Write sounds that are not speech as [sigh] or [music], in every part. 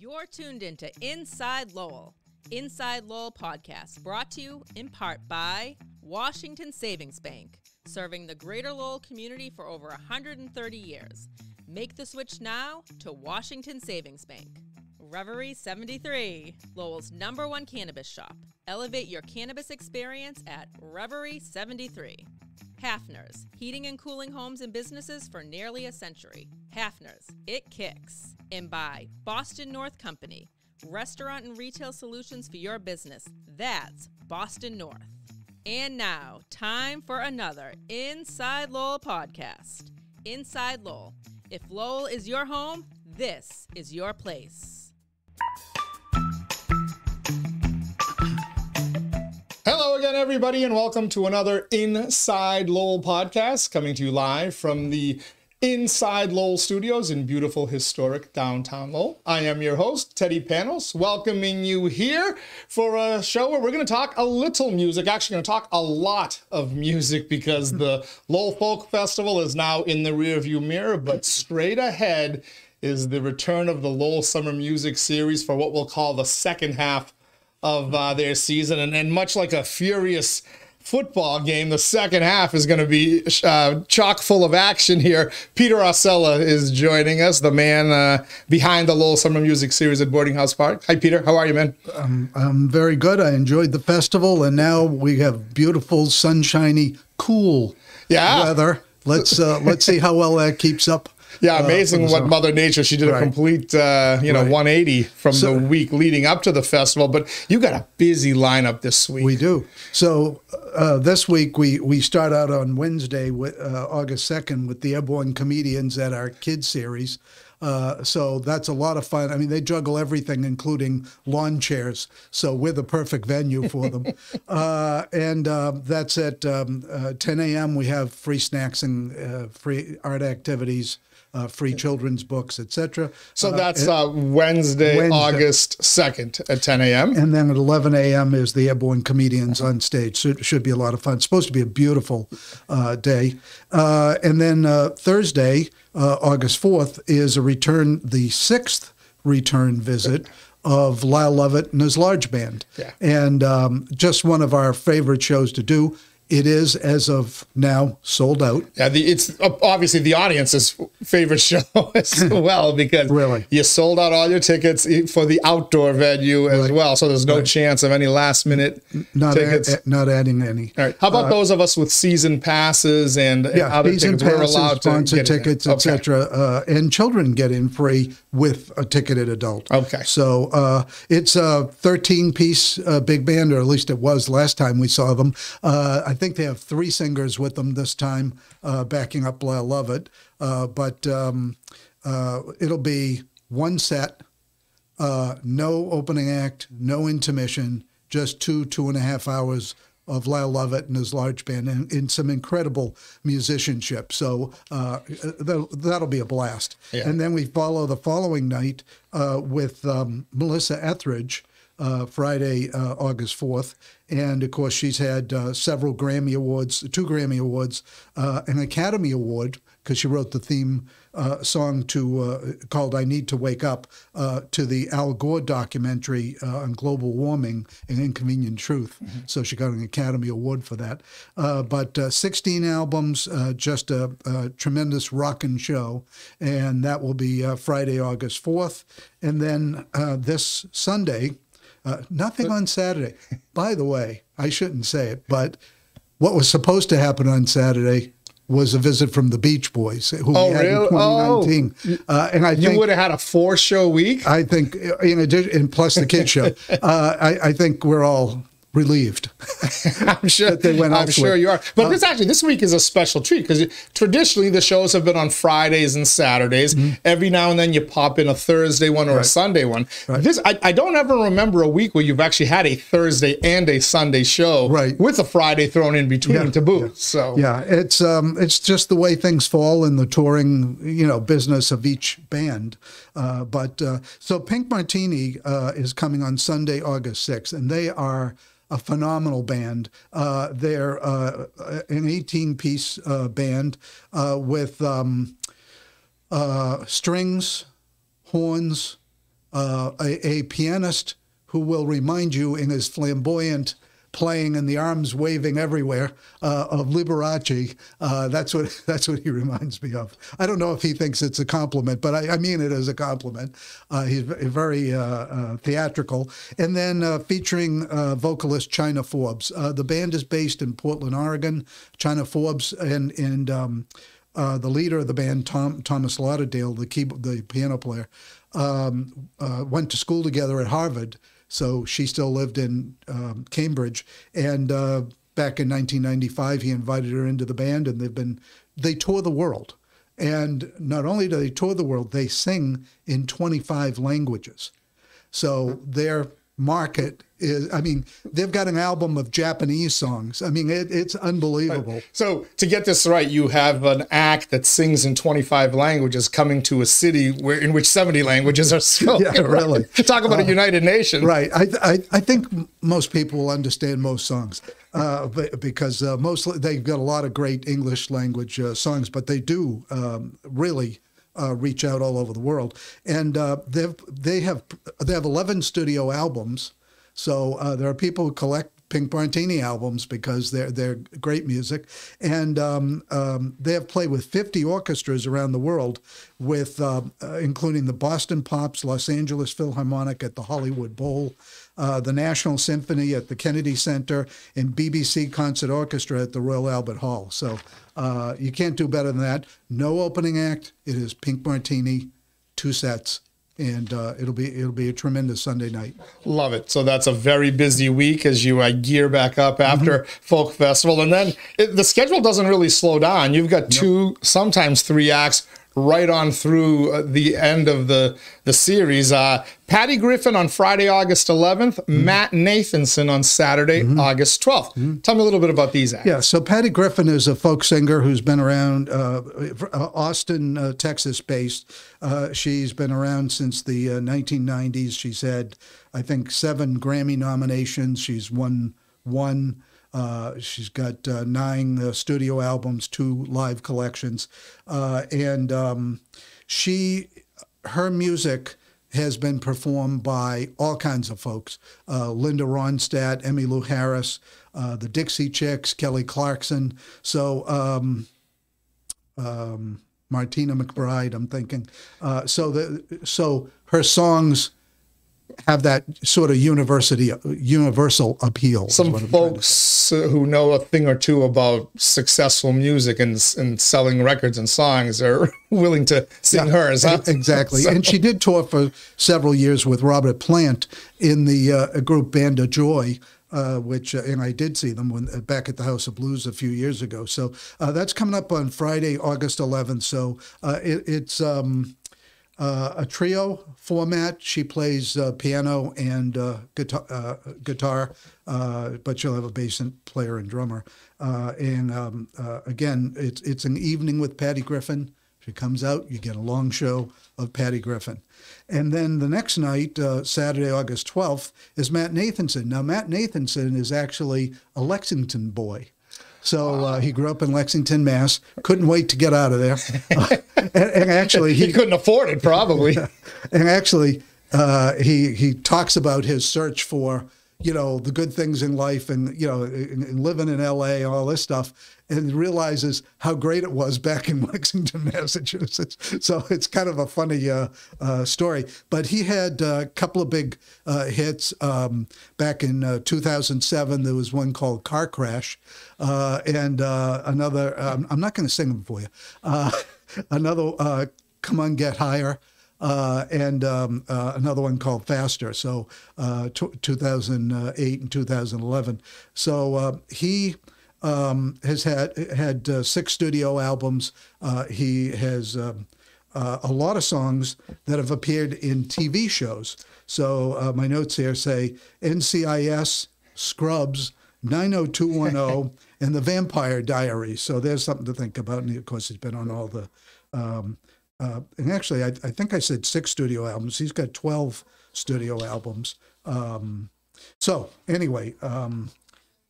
You're tuned into Inside Lowell. Inside Lowell podcast brought to you in part by Washington Savings Bank, serving the greater Lowell community for over 130 years. Make the switch now to Washington Savings Bank. Reverie 73, Lowell's number one cannabis shop. Elevate your cannabis experience at Reverie 73. Haffner's, heating and cooling homes and businesses for nearly a century. Haffner's, it kicks. And by Boston North Company, restaurant and retail solutions for your business. That's Boston North. And now, time for another Inside Lowell podcast. Inside Lowell. If Lowell is your home, this is your place. Hello again, everybody, and welcome to another Inside Lowell podcast coming to you live from the Inside Lowell Studios in beautiful historic downtown Lowell. I am your host, Teddy Panos, welcoming you here for a show where we're going to talk a little music. Actually, going to talk a lot of music because the [laughs] Lowell Folk Festival is now in the rearview mirror, but straight ahead is the return of the Lowell Summer Music Series for what we'll call the second half of uh, their season. And, and much like a furious football game, the second half is going to be uh, chock full of action here. Peter Aucella is joining us, the man uh, behind the Lowell Summer Music Series at Boarding House Park. Hi, Peter. How are you, man? Um, I'm very good. I enjoyed the festival, and now we have beautiful, sunshiny, cool Yeah. weather. Let's uh, let's see how well that keeps up. Yeah, uh, amazing the what summer. Mother Nature. She did a complete, uh, you know, Right. 180 from So- the week leading up to the festival. But you got a busy lineup this week. We do. So uh, this week we we start out on Wednesday, with, uh, August second, with the Airborne Comedians at our kids series. Uh, so that's a lot of fun. I mean, they juggle everything, including lawn chairs. So we're the perfect venue for them. [laughs] uh, and uh, that's at um, uh, 10 a.m. We have free snacks and uh, free art activities, uh, free children's books, etc. so that's uh, Wednesday, Wednesday. August 2nd at 10 a.m. And then at 11 a.m. is the Airborne Comedians on stage. So it should be a lot of fun. It's supposed to be a beautiful uh, day. Uh, and then uh, Thursday, uh, August 4th, is a return, the sixth return visit of Lyle Lovett and his large band. Yeah. And um, just one of our favorite shows to do. It is, as of now, sold out. Yeah, the, it's obviously the audience's favorite [laughs] show as [laughs] well because Really? you sold out all your tickets for the outdoor venue as well. So there's no chance of any last minute Not, tickets. a- not adding any. all right. How about those of us with season passes and, and yeah, other season tickets? We're passes, allowed to sponsor get in there. tickets, Okay. etc. Uh, and children get in free with a ticketed adult. Okay. So uh, it's a 13 piece uh, big band, or at least it was last time we saw them. Uh, I think they have three singers with them this time, uh, backing up Lyle Lovett. Uh, but um, uh, it'll be one set, uh, no opening act, no intermission, just two, two and a half hours of Lyle Lovett and his large band and, and some incredible musicianship. So uh, that'll, that'll be a blast. Yeah. And then we follow the following night uh, with um, Melissa Etheridge. Uh, Friday, uh, August 4th. And of course, she's had uh, several Grammy Awards, two Grammy Awards, uh, an Academy Award, because she wrote the theme uh, song to uh, called "I Need to Wake Up" uh, to the Al Gore documentary uh, on global warming and inconvenient truth. So she got an Academy Award for that. Uh, but uh, 16 albums, uh, just a, a tremendous rockin' show, and that will be uh, Friday, August 4th, and then uh, this Sunday. Uh, nothing on Saturday. By the way, I shouldn't say it, but what was supposed to happen on Saturday was a visit from the Beach Boys, who Oh, we had really? in 2019. Uh, and I You would have had a four show week. I think in addition, and plus the kids show, [laughs] uh, I, I think we're all relieved. [laughs] I'm sure that they went I'm elsewhere. sure you are. But this actually this week is a special treat because traditionally the shows have been on Fridays and Saturdays. Every now and then you pop in a Thursday one or a Sunday one. This I, I don't ever remember a week where you've actually had a Thursday and a Sunday show Right. with a Friday thrown in between Yeah, to boot. So Yeah, it's um, it's just the way things fall in the touring, you know, business of each band. Uh, but uh, so Pink Martini uh, is coming on Sunday, August sixth, and they are a phenomenal band. Uh, they're uh, an 18-piece uh, band uh, with um, uh, strings, horns, a, a pianist who will remind you in his flamboyant playing and the arms waving everywhere uh, of Liberace. Uh, that's what [laughs] that's what he reminds me of. I don't know if he thinks it's a compliment, but I, I mean it as a compliment. Uh, he's very uh, uh, theatrical, and then uh, featuring vocalist China Forbes. the band is based in Portland, Oregon. China Forbes and and um, the leader of the band, Tom Thomas Lauderdale, the the piano player, um, went to school together at Harvard. So she still lived in um, Cambridge, and uh, back in 1995, he invited her into the band, and they've been they tour the world. And not only do they tour the world, they sing in 25 languages. So they're market is i mean they've got an album of japanese songs. I mean it, it's unbelievable. So to get this right you have an act that sings in 25 languages coming to a city where in which 70 languages are spoken. Yeah really. [laughs] Talk about uh, a united nation. right. I, I, I think most people will understand most songs uh, because uh, mostly they've got a lot of great english language uh, songs but they do um, really uh, reach out all over the world, and uh, they've they have they have eleven studio albums. So uh, there are people who collect Pink Martini albums because they're they're great music, and um, um, they have played with 50 orchestras around the world, with uh, uh, including the Boston Pops, Los Angeles Philharmonic at the Hollywood Bowl, uh, the National Symphony at the Kennedy Center, and BBC Concert Orchestra at the Royal Albert Hall. So uh, you can't do better than that. No opening act. It is Pink Martini, two sets, and uh, it'll be it'll be a tremendous Sunday night. Love it. So that's a very busy week as you uh, gear back up after mm-hmm. Folk Festival, and then it, the schedule doesn't really slow down. You've got two, sometimes three acts right on through uh, the end of the the series. Uh, Patty Griffin on Friday, August 11th. Mm-hmm. Matt Nathanson on Saturday, mm-hmm. August 12th. Mm-hmm. Tell me a little bit about these acts. Yeah, so Patty Griffin is a folk singer who's been around uh, uh Austin, uh, Texas based. Uh, she's been around since the 1990s. She's had, I think, seven Grammy nominations. She's won one. Uh, she's got uh, nine uh, studio albums, two live collections, uh, and um, she, her music has been performed by all kinds of folks: uh, Linda Ronstadt, Emmylou Harris, uh, the Dixie Chicks, Kelly Clarkson. So. Um, um, Martina McBride, I'm thinking. so the so her songs have that sort of university universal appeal. Some folks who know a thing or two about successful music and, and selling records and songs are [laughs] willing to sing yeah, hers. Huh? Exactly, so. and she [laughs] did tour for several years with Robert Plant in the uh, group Band of Joy. Uh, which uh, and I did see them when uh, back at the House of Blues a few years ago. So uh, that's coming up on Friday, August 11th. So uh, it, it's um, uh, a trio format. She plays uh, piano and uh, guitar, uh, guitar uh, but she'll have a bass player and drummer. Uh, and um, again, it's it's an evening with Patty Griffin. She comes out, you get a long show of Patty Griffin. And then the next night, Saturday, August 12th, is Matt Nathanson. Now, Matt Nathanson is actually a Lexington boy. So uh, he grew up in Lexington, Mass. Couldn't wait to get out of there. [laughs] And, and, actually, he, he, couldn't afford it, probably. [laughs] and actually, uh, he he talks about his search for you know the good things in life and you know living in L.A. and all this stuff, and realizes how great it was back in [laughs] Lexington, Massachusetts. So it's kind of a funny uh, uh, story. But he had a couple of big uh, hits um, back in uh, 2007. There was one called Car Crash, uh, and uh, another. Um, I'm not going to sing them for you. [laughs] another, Come On Get Higher. Uh, and um, uh, another one called Faster. So uh, t- 2008 and 2011. So he um, has had had uh, six studio albums. Uh, he has um, uh, a lot of songs that have appeared in TV shows. So uh, my notes here say NCIS, Scrubs, 90210, [laughs] and The Vampire Diaries. So there's something to think about. And of course, he's been on all the. Um, uh, and actually, I, I, think I said six studio albums. He's got 12 studio albums. Um, so anyway, um,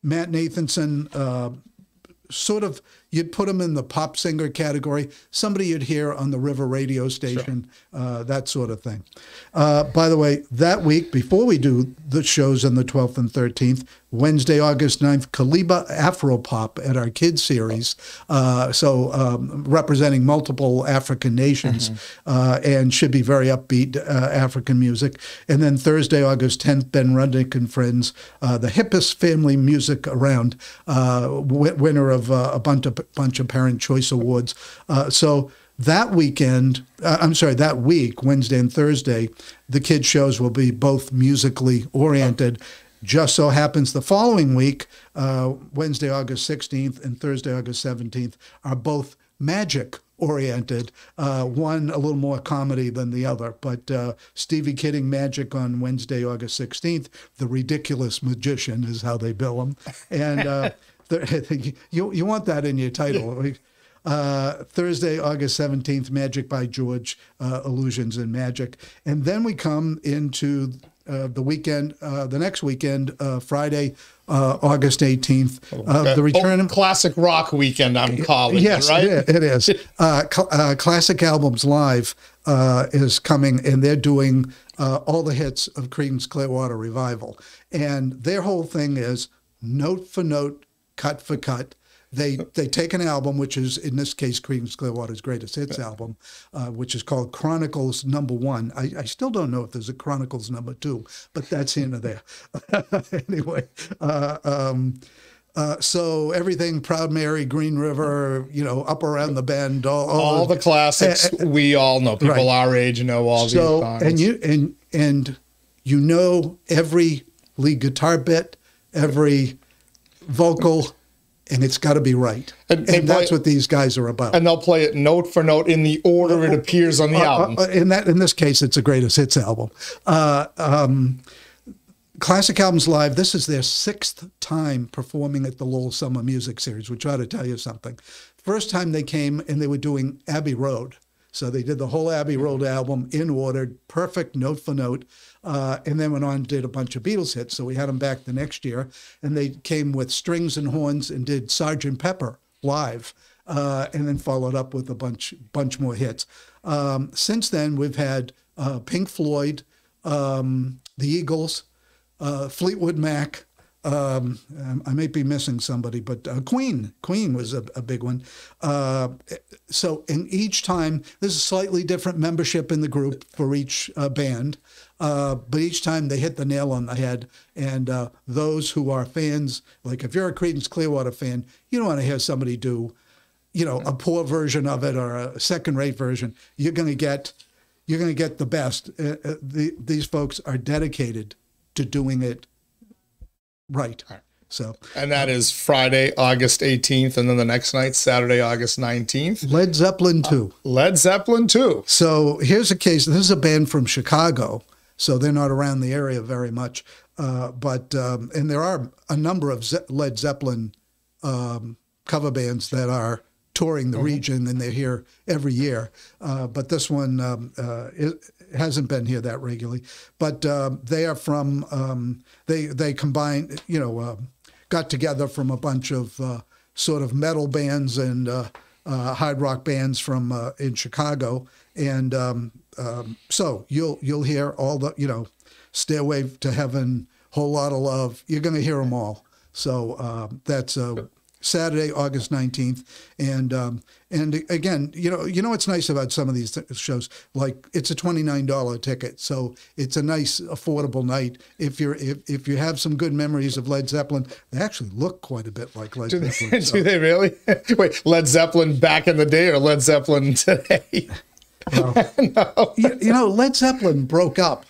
Matt Nathanson, uh, sort of, you'd put him in the pop singer category, somebody you'd hear on the River radio station, uh, that sort of thing. Uh, by the way, that week, before we do the shows on the 12th and 13th, Wednesday, August 9th, Kaliba Afropop at our kids series. Uh, so um, representing multiple African nations uh, and should be very upbeat uh, African music. And then Thursday, August 10th, Ben Rudnick and Friends, uh, the hippest family music around, uh, w- winner of uh, a bunch of, bunch of Parent Choice Awards. Uh, so that weekend, uh, I'm sorry, that week, Wednesday and Thursday, the kids' shows will be both musically oriented. Just so happens the following week, uh, Wednesday, August 16th and Thursday, August 17th, are both magic oriented. Uh, one a little more comedy than the other, but uh, Stevie Kidding Magic on Wednesday, August 16th. The Ridiculous Magician is how they bill him. And uh, [laughs] [laughs] you, you want that in your title. [laughs] Uh, Thursday, August 17th, Magic by George, uh, Illusions and Magic. And then we come into uh, the weekend, uh, the next weekend, uh, Friday, uh, August 18th, uh, the return Oh, of. classic rock weekend. I'm calling Yes, it, right? it, is. [laughs] Uh, cl- uh, Classic Albums Live uh, is coming, and they're doing uh, all the hits of Creedence Clearwater Revival. And their whole thing is note for note, cut for cut. They they take an album, which is in this case Creedence Clearwater's greatest hits album, uh, which is called Chronicles Number One. I, I still don't know if there's a Chronicles Number Two, but that's in there. [laughs] anyway, uh, um, uh, so everything Proud Mary, Green River, you know, up around the bend, all, all, All the classics we all know. People Right. our age know all these so and you and and you know every lead guitar bit, every vocal, and it's got to be right. And And, that's what these guys are about. and they'll play it note for note in the order it appears on the Uh, album. uh, in that in this case, it's a greatest hits album. Uh, um, Classic Albums Live. This is their sixth time performing at the Lowell Summer Music Series, which ought to tell you something. First time they came and they were doing Abbey Road. So they did the whole Abbey Road album in order, perfect note for note, uh, and then went on and did a bunch of Beatles hits. So we had them back the next year, and they came with strings and horns and did Sergeant Pepper live, uh, and then followed up with a bunch bunch more hits. Um, since then, we've had uh, Pink Floyd, um, the Eagles, uh, Fleetwood Mac. Um, um, I may be missing somebody, but uh, Queen. Queen was a, a big one. Uh, so, in each time, there's a slightly different membership in the group for each uh, band, uh, but each time they hit the nail on the head. And uh, those who are fans, like if you're a Creedence Clearwater fan, you don't want to hear somebody do, you know, a poor version of it or a second-rate version. You're going to get, you're going to get the best. Uh, the, these folks are dedicated to doing it right. So and that is Friday, August 18th, and then the next night, Saturday, August 19th. Led Zeppelin too. Led Zeppelin 2. So here's a case. This is a band from Chicago, so they're not around the area very much. Uh, but um, and there are a number of Ze- Led Zeppelin um, cover bands that are touring the region, and they're here every year. Uh, but this one um, uh, it hasn't been here that regularly. But um, they are from um, they they combine you know uh, got together from a bunch of uh, sort of metal bands and uh, uh, hard rock bands from uh, in Chicago, and um, um, so you'll you'll hear all the you know, Stairway to Heaven, Whole Lot of Love. You're going to hear them all. So um, that's uh, Saturday, August nineteenth, and um, and again, you know, you know what's nice about some of these th- shows, like it's a twenty nine dollar ticket, so it's a nice affordable night. If you're if, if you have some good memories of Led Zeppelin, they actually look quite a bit like Led Do they, Zeppelin. so- [laughs] do they really? [laughs] Wait, Led Zeppelin back in the day or Led Zeppelin [laughs] today? No, you, you know, Led Zeppelin broke up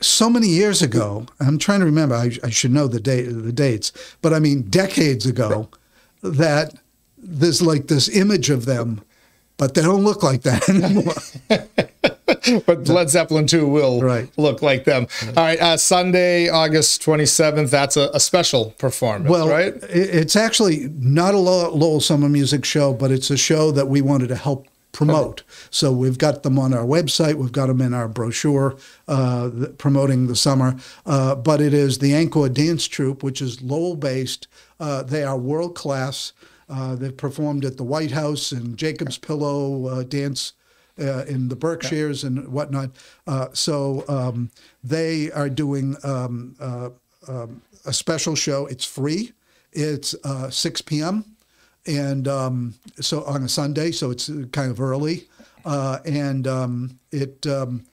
so many years ago. I'm trying to remember. I, I should know the date, the dates, but I mean decades ago. That there's like this image of them, but they don't look like that [laughs] anymore. [laughs] but Led Zeppelin 2 will Right. look like them. All right, uh, Sunday, August 27th, that's a, a special performance, Well, right? it's actually not a Low- Lowell Summer Music Show, but it's a show that we wanted to help promote. So we've got them on our website. We've got them in our brochure uh, promoting the summer. Uh, but it is the Angkor Dance Troupe, which is Lowell based. Uh, they are world class. Uh, they've performed at the White House and Jacob's Pillow uh, dance uh, in the Berkshires and whatnot. So um, they are doing um, um, a special show. It's free. It's uh, 6 p.m. and um, so on a Sunday, so it's kind of early, uh, and um, it. Um,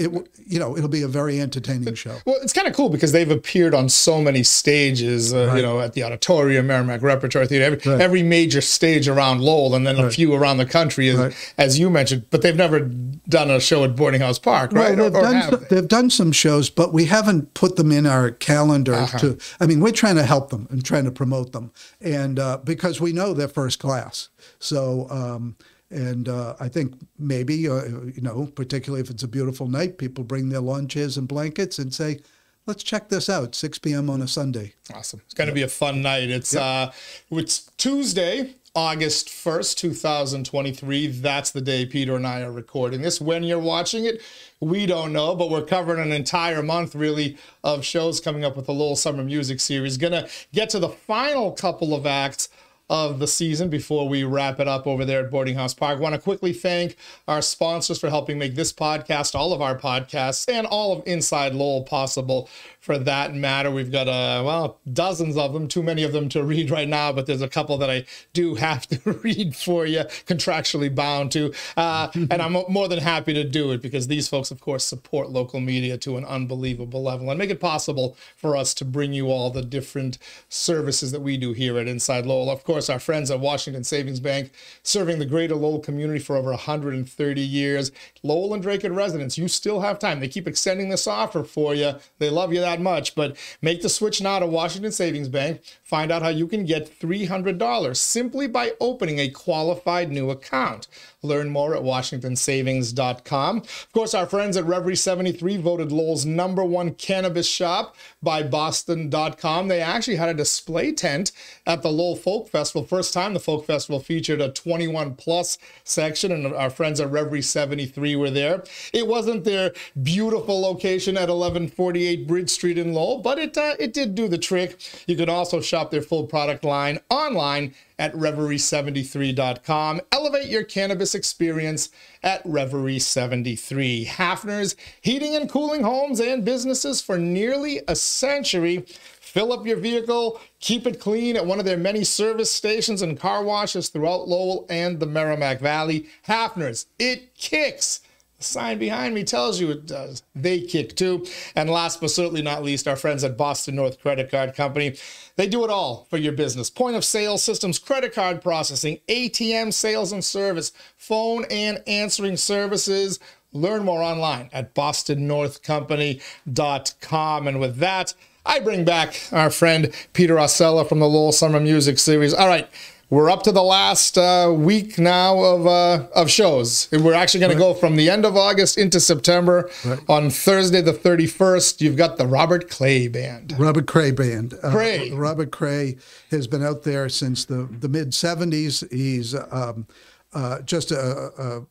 it you know it'll be a very entertaining show. Well, it's kind of cool because they've appeared on so many stages, uh, you know, at the Auditorium, Merrimack Repertory Theater, every, Right. every major stage around Lowell, and then a few around the country, as, Right. as you mentioned. But they've never done a show at Boarding House Park, right? Well, they've, or done have some, they've done some shows, but we haven't put them in our calendar Uh-huh. to. I mean, we're trying to help them and trying to promote them, and uh, because we know they're first class. So, um, and uh, I think maybe uh, you know, particularly if it's a beautiful night, people bring their lawn chairs and blankets and say, "Let's check this out." 6 p.m. on a Sunday. Awesome. It's going to be a fun night. It's uh it's Tuesday, August 1st, 2023. That's the day Peter and I are recording this. When you're watching it, we don't know, but we're covering an entire month really of shows coming up with the Lowell Summer Music Series. Going to get to the final couple of acts of the season before we wrap it up over there at Boarding House Park. I want to quickly thank our sponsors for helping make this podcast, all of our podcasts, and all of Inside Lowell possible for that matter. We've got, uh, well, dozens of them, too many of them to [laughs] read right now, but there's a couple that I do [laughs] have to [laughs] read for you, contractually bound to. Uh, and I'm more than happy to do it because these folks, of course, support local media to an unbelievable level and make it possible for us to bring you all the different services that we do here at Inside Lowell. Of course, our friends at Washington Savings Bank, serving the greater Lowell community for over 130 years. Lowell and Dracut residents, you still have time. They keep extending this offer for you. They love you that much, but make the switch now to Washington Savings Bank. Find out how you can get $300 simply by opening a qualified new account. Learn more at washingtonsavings.com. Of course, our friends at Reverie 73 voted Lowell's number one cannabis shop by Boston.com. They actually had a display tent at the Lowell Folk Festival. First time the Folk Festival featured a 21 plus section, and our friends at Reverie 73 were there. It wasn't their beautiful location at 1148 Bridge Street in Lowell, but it uh, it did do the trick. You can also shop their full product line online at reverie73.com. Elevate your cannabis experience at Reverie 73. Haffner's Heating and Cooling Homes and Businesses for nearly a century. Fill up your vehicle, keep it clean at one of their many service stations and car washes throughout Lowell and the Merrimack Valley. Haffner's, it kicks. The sign behind me tells you it does. They kick too. And last but certainly not least, our friends at Boston North Credit Card Company. They do it all for your business. Point of sale systems, credit card processing, ATM sales and service, phone and answering services. Learn more online at bostonnorthcompany.com. And with that, I bring back our friend Peter Aucella from the Lowell Summer Music Series. All right. We're up to the last uh, week now of uh, of shows. We're actually going to go from the end of August into September. On Thursday, the 31st, you've got the Robert Clay Band. Robert Cray Band. Uh, Cray. Robert Cray has been out there since the, the mid 70s. He's um, uh, just a, a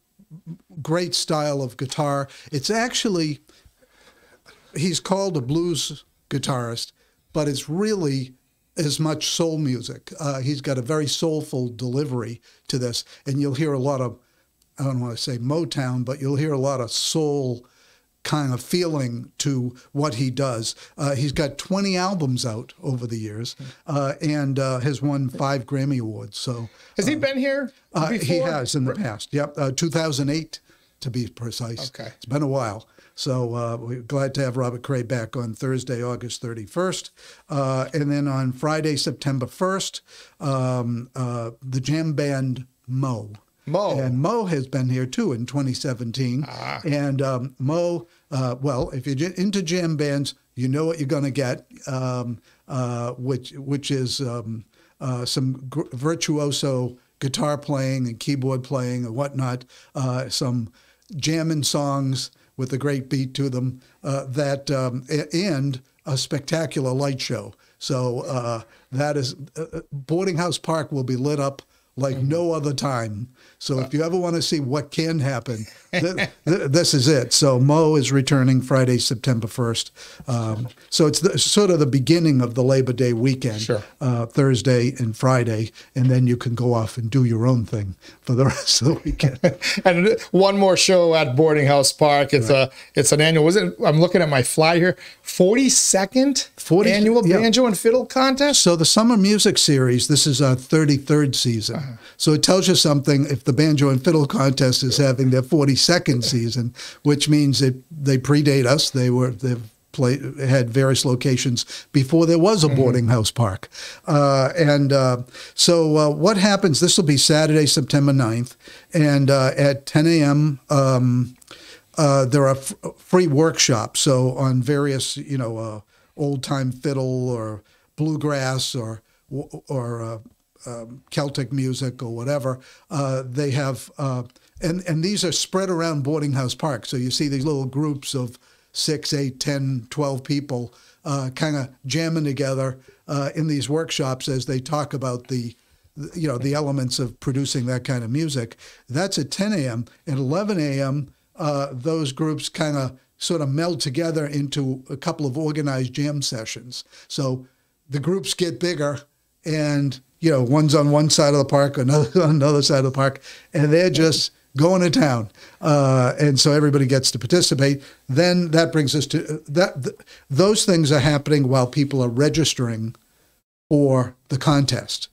great style of guitar. It's actually, he's called a blues guitarist, but it's really as much soul music. Uh, he's got a very soulful delivery to this, and you'll hear a lot of, I don't want to say Motown, but you'll hear a lot of soul kind of feeling to what he does. Uh, he's got 20 albums out over the years uh, and uh, has won five Grammy Awards. So Has he been here uh, he has in the past. Yep, uh, 2008 to be precise. Okay. It's been a while. So uh, we're glad to have Robert Cray back on Thursday, August 31st. Uh, and then on Friday, September 1st, um, uh, the jam band Mo. Mo. And Mo has been here too in 2017. And um, Mo, uh, well, if you're into jam bands, you know what you're going to get, um, uh, which which is um, uh, some virtuoso guitar playing and keyboard playing and whatnot, uh, some jamming songs with a great beat to them, uh, that um, and a spectacular light show. So uh, that is uh, uh, Boarding House Park will be lit up like no other time. So if you ever want to see what can happen, [laughs] th- th- this is it. So Mo is returning Friday, September 1st. Um, so it's the, sort of the beginning of the Labor Day weekend, Sure. uh, Thursday and Friday, and then you can go off and do your own thing for the [laughs] rest of the weekend. [laughs] and one more show at Boarding House Park. It's a it's an annual. Was it? I'm looking at my fly here. Forty second 40 annual yeah. banjo and fiddle contest. So the summer music series, this is our 33rd season. Uh-huh. So it tells you something if the banjo and fiddle contest is having their 42nd season, which means that they predate us. They were they've played had various locations before there was a Mm-hmm. boarding house park. Uh, and uh, so uh, what happens? This will be Saturday, September 9th, and uh, at 10 a.m. Um, uh, there are f- free workshops. So on various, you know, uh, old time fiddle or bluegrass or or uh, um, Celtic music or whatever, uh, they have, uh, and and these are spread around boarding house park. So you see these little groups of six, eight, 10, 12 people uh, kind of jamming together uh, in these workshops as they talk about the you know the elements of producing that kind of music. That's at 10 a.m. At 11 a.m., uh, those groups kind of sort of meld together into a couple of organized jam sessions. So the groups get bigger, and you know one's on one side of the park, another [laughs] on another side of the park, and they're just going to town. Uh, and so everybody gets to participate. Then that brings us to that. Th- those things are happening while people are registering for the contest.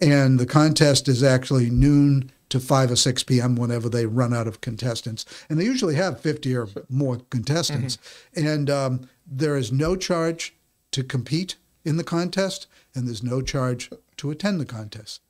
And the contest is actually noon to 5 or 6 p.m. whenever they run out of contestants. And they usually have 50 or more contestants. And um, there is no charge to compete in the contest, and there's no charge to attend the contest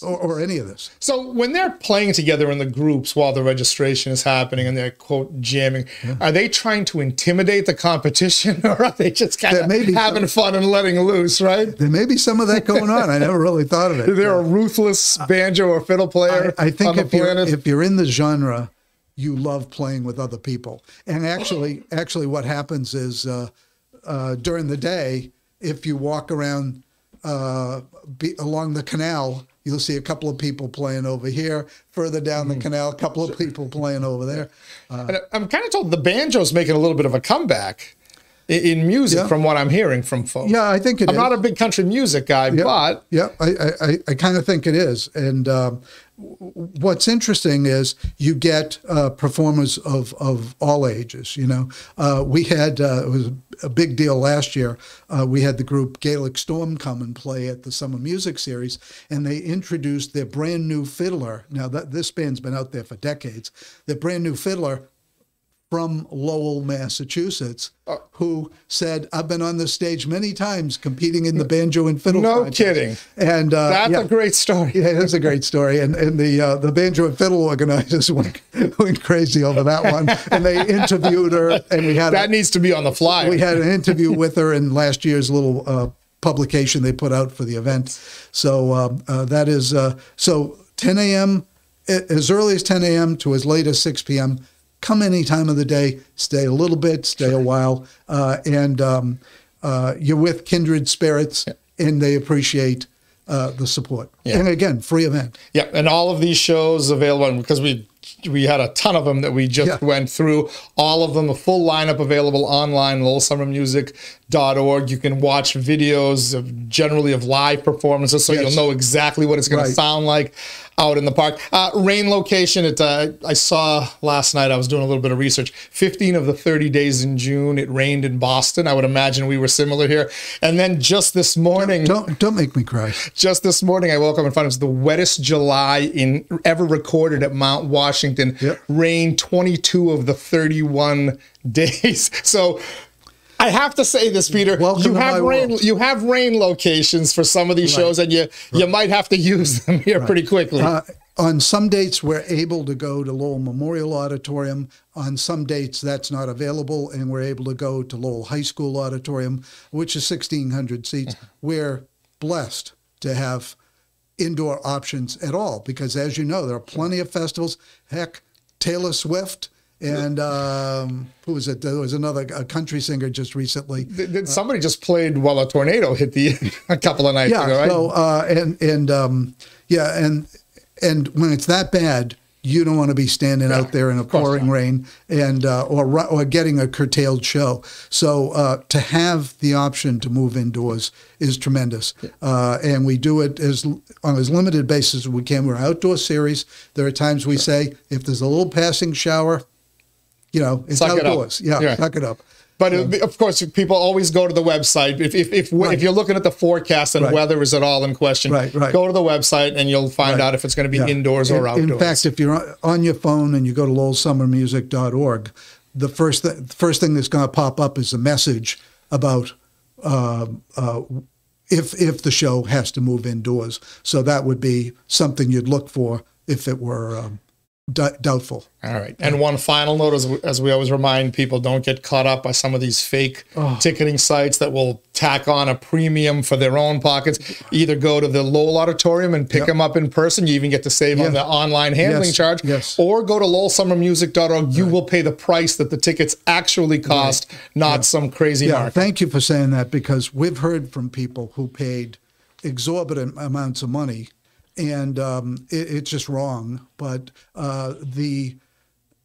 or, or any of this. So when they're playing together in the groups while the registration is happening and they're quote jamming, are they trying to intimidate the competition [laughs] or are they just kind of having fun and letting loose? Right? There may be some of that going on. I never really thought of Is it. [laughs] there a ruthless banjo or fiddle player I, I think if you're, if you're in the genre, you love playing with other people. And actually, actually, what happens is uh, uh, during the day, if you walk around uh, be, along the canal, you'll see a couple of people playing over here. Further down Hmm. the canal, a couple of people playing over there. And I'm kind of told the banjo's making a little bit of a comeback in music Yeah. from what I'm hearing from folks. Yeah, I think it I'm is. not a big country music guy, but Yeah, I, I, I, I kind of think it is. And um, what's interesting is you get uh, performers of, of all ages. You know, uh, we had uh, it was a big deal last year. Uh, we had the group Gaelic Storm come and play at the Summer Music Series, and they introduced their brand new fiddler. Now that this band's been out there for decades, their brand new fiddler from Lowell, Massachusetts, Oh. who said, "I've been on this stage many times competing in the banjo and fiddle." No contest." kidding. And uh, that's yeah, a great story. [laughs] yeah, that's a great story. And and the uh, the banjo and fiddle organizers [laughs] went went crazy over that one, and they [laughs] interviewed her, and we had That needs to be on the fly. we had an interview with her in last year's little uh, publication they put out for the event. So um, uh, that is uh, so 10 a.m. as early as 10 a.m. to as late as 6 p.m. Come any time of the day. Stay a little bit. Stay a while, uh, and um, uh, you're with kindred spirits, and they appreciate. Uh, the support, Yeah. and again, free event. Yeah, and all of these shows available because we we had a ton of them that we just Yeah. went through. All of them, a full lineup available online, lowellsummermusic.org. You can watch videos of generally of live performances, so Yes. you'll know exactly what it's going Right. to sound like out in the park. Uh, rain location. It uh, I saw last night. I was doing a little bit of research. Fifteen of the thirty days in June, it rained in Boston. I would imagine we were similar here. And then just this morning, Don't don't make me cry. just this morning, I woke up and found it was the wettest July in ever recorded at Mount Washington. Yep. Rain 22 of the 31 [laughs] days. So I have to say this, Peter. Welcome you have rain. world. You have rain locations for some of these shows, and you you might have to use them here pretty quickly. Uh, on some dates, we're able to go to Lowell Memorial Auditorium. On some dates, that's not available, and we're able to go to Lowell High School Auditorium, which is 1,600 seats. [laughs] We're blessed to have indoor options at all because, as you know, there are plenty of festivals. Heck, Taylor Swift. And um, who was it? There was another a country singer just recently. Did- somebody just played while a tornado hit the [laughs] a couple of nights Yeah. ago, right? So uh, and and um, Yeah, and and when it's that bad, you don't want to be standing out there in a pouring rain and uh, or or getting a curtailed show. So uh, to have the option to move indoors is tremendous, uh, and we do it as on as limited basis as we can. We're outdoor series. There are times we say if there's a little passing shower, you know, it's Suck it outdoors. Yeah, Yeah. suck it up. But it- of course, people always go to the website. If if if, Right. if you're looking at the forecast and Right. weather is at all in question, Right, right. go to the website and you'll find out if it's going to be Yeah. indoors or outdoors. In fact, if you're on- on your phone and you go to lowellsummermusic.org, the first th- the first thing that's going to pop up is a message about uh, uh, if if the show has to move indoors. So that would be something you'd look for if it were um, d- doubtful. All right. And one final note, as we, as we always remind people, don't get caught up by some of these fake Oh. ticketing sites that will tack on a premium for their own pockets. Either go to the Lowell Auditorium and pick Yep. them up in person. You even get to save on the online handling Yes. charge. Yes. Or go to lowellsummermusic.org. You will pay the price that the tickets actually cost, not some crazy Yeah, mark. thank you for saying that because we've heard from people who paid exorbitant amounts of money, and um, it, it's just wrong. But uh, the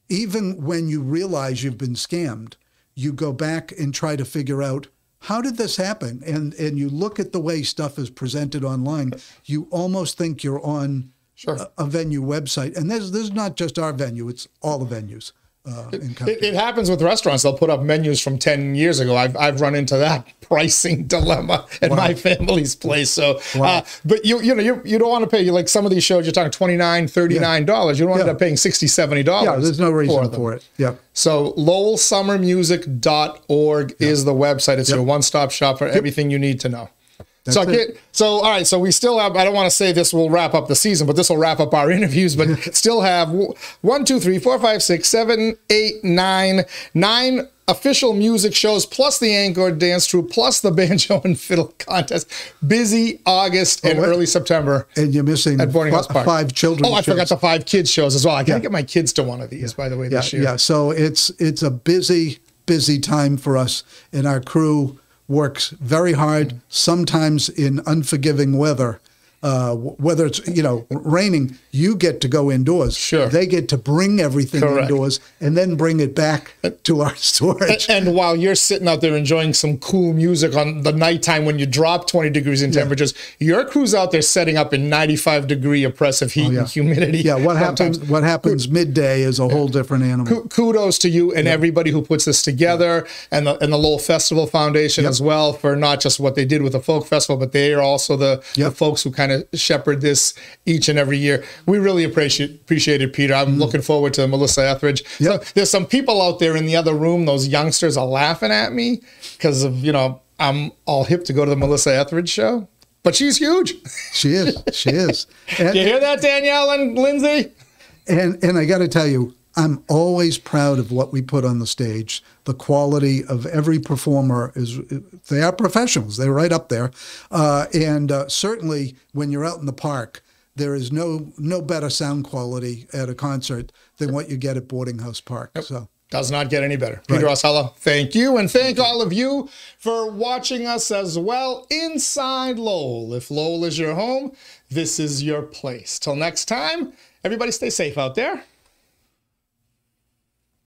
even when you realize you've been scammed, you go back and try to figure out how did this happen, and and you look at the way stuff is presented online. You almost think you're on Sure. a, a venue website, and this this is not just our venue; it's all the venues. Uh. It, it happens with restaurants. They'll put up menus from 10 years ago. I've, I've run into that [laughs] pricing dilemma at my family's place. So, uh, but you you know, you, you don't want to pay, you like some of these shows, you're talking $29, $39. You don't want to end Yeah. up paying $60, $70. yeah, there's no reason them. for it. Yeah. So lowellsummermusic.org is the website. It's your one-stop shop for everything you need to know. So I That's it. get, so all right. So we still have. I don't want to say this will wrap up the season, but this will wrap up our [laughs] interviews. But [laughs] still have one, two, three, four, five, six, seven, eight, nine, nine official music shows, plus the Angkor Dance Troupe, plus the [laughs] banjo and fiddle contest. Busy August and oh, wait. early September. And you're missing At Boarding House Park. five children. Oh, I forgot the five kids shows as well. I gotta get my kids to one of these, by the way, yeah, this year. yeah. So it's it's a busy, busy time for us, and our crew works very hard. Sometimes in unforgiving weather, uh, whether it's you know raining, you get to go indoors. Sure. They get to bring everything Correct. indoors and then bring it back to our [laughs] storage. And while you're sitting out there enjoying some cool music on the nighttime when you drop 20 degrees in temperatures, your crew's out there setting up in 95 degree oppressive heat Oh, yeah. and humidity. yeah. What sometimes. happens? What happens midday is a whole different animal. Kudos to you and everybody who puts this together, and the and the Lowell Festival Foundation as well for not just what they did with the folk festival, but they are also the, the folks who kind of shepherd this each and every year. We really appreciate appreciate it, Peter. I'm looking forward to Melissa Etheridge. Mm. Yep. So there's some people out there in the other room. Those youngsters are laughing at me because of you know I'm all hip to go to the Melissa Etheridge show, but she's huge. [laughs] She is. She is. [laughs] And, you hear that, Danielle and Lindsay? And and I got to tell you, I'm always proud of what we put on the stage. The quality of every performer is they are professionals. They're right up there. Uh, and uh, certainly when you're out in the park, there is no no better sound quality at a concert than what you get at Boarding House Park. So. Does not get any better. Peter Right. Aucella, thank you. And thank all of you for watching us as well inside Lowell. If Lowell is your home, this is your place. Till next time, everybody stay safe out there.